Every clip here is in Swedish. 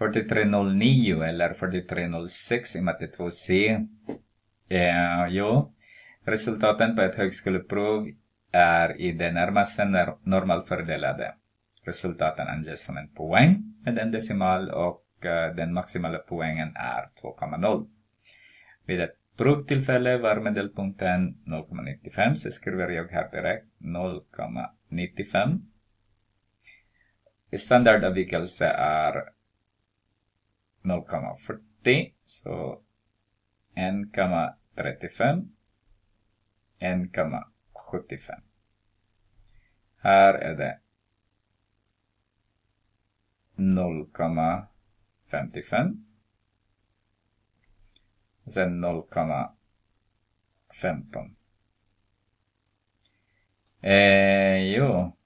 4309 eller 4306 i matte 2C. Eh, jo, resultaten på ett högskoleprov är i det närmaste normalfördelade. Resultaten anges som en poäng med en decimal och eh, den maximala poängen är 2,0. Vid ett provtillfälle var medelpunkten 0,95 så skriver jag här direkt 0,95. Standardavvikelse är 0,40 så 1,35 1,75 här är det 0,55 och sen 0,15 eh, jo.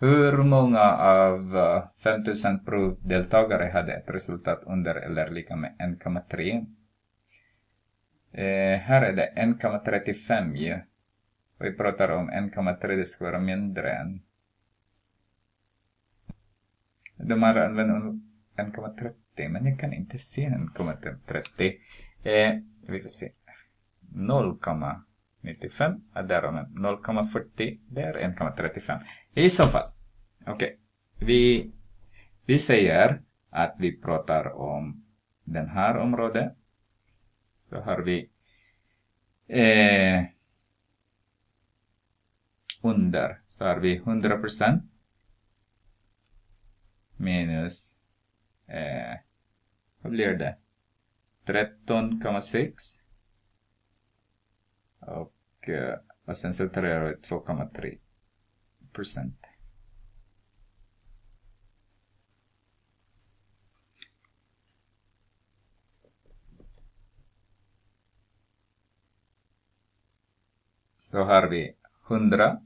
Hur många av eh, 5000 provdeltagare hade ett resultat under eller lika med 1,3? Eh, här är det 1,35 ju. Ja. Vi pratar om 1,3, det ska vara mindre än. De har använt 1,30, men jag kan inte se 1,30. Eh, vi får se. 0, 95, där har man 0,40, där 1,35. I så fall, okej, okay. vi, vi säger att vi pratar om den här området. Så har vi eh, under, så har vi 100% minus, eh, vad blir det? 13,6 och, eh, och sen så tar jag 2,3 procent. Så har vi 100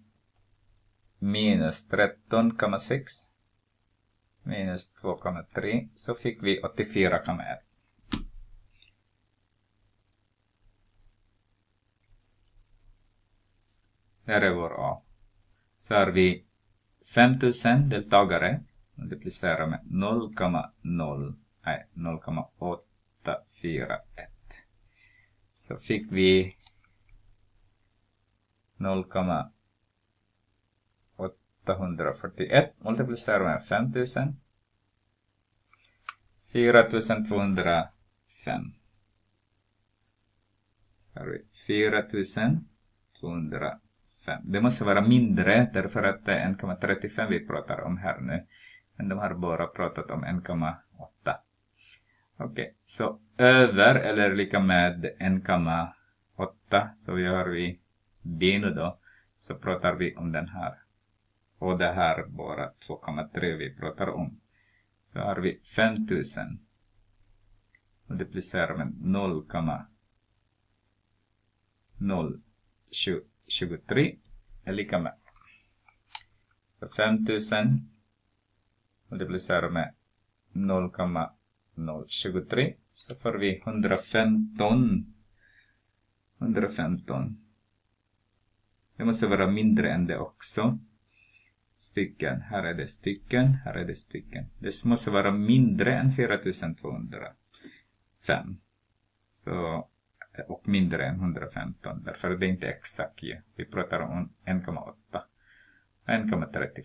minus 13,6 minus 2,3 så fick vi 84,1. Här är vår A. Så har vi 5000 deltagare multiplicerar med 0,0 nej 0,841 så fick vi 0,841 multiplicerar med 5000 4205 så har vi 4205 det måste vara mindre därför att det är 1,35 vi pratar om här nu. Men de har bara pratat om 1,8. Okej, okay. så över eller lika med 1,8 så gör vi B nu då. Så pratar vi om den här. Och det här bara 2,3 vi pratar om. Så har vi 5000 multiplicerar med 0,07. 23 är lika med. Så 5000 multiplicerar med 0,023 så får vi 115 115 det måste vara mindre än det också. Stycken, här är det stycken, här är det stycken. Det måste vara mindre än 4205 så och mindre än 115 därför det är inte exakt ju. Vi pratar om 1,8 1,35